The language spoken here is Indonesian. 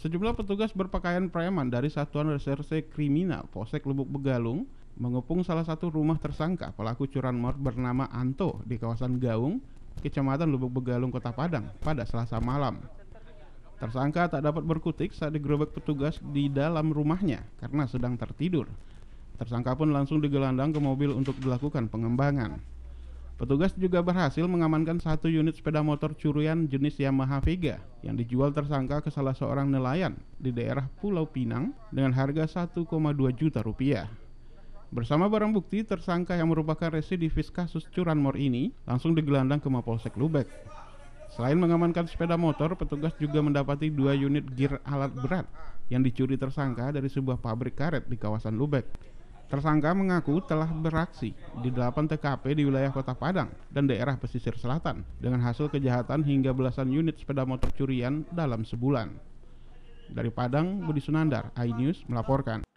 Sejumlah petugas berpakaian preman dari Satuan Reserse Kriminal Polsek Lubuk Begalung mengepung salah satu rumah tersangka pelaku curanmor bernama Anto di kawasan Gaung, Kecamatan Lubuk Begalung, Kota Padang pada Selasa malam. Tersangka tak dapat berkutik saat digerobak petugas di dalam rumahnya karena sedang tertidur. Tersangka pun langsung digelandang ke mobil untuk dilakukan pengembangan. Petugas juga berhasil mengamankan satu unit sepeda motor curian jenis Yamaha Vega yang dijual tersangka ke salah seorang nelayan di daerah Pulau Pinang dengan harga 1,2 juta rupiah. Bersama barang bukti, tersangka yang merupakan residivis kasus curanmor ini langsung digelandang ke Mapolsek Lubek. Selain mengamankan sepeda motor, petugas juga mendapati dua unit gear alat berat yang dicuri tersangka dari sebuah pabrik karet di kawasan Lubek. Tersangka mengaku telah beraksi di 8 TKP di wilayah Kota Padang dan daerah pesisir selatan dengan hasil kejahatan hingga belasan unit sepeda motor curian dalam sebulan. Dari Padang, Budi Sunandar, iNews melaporkan.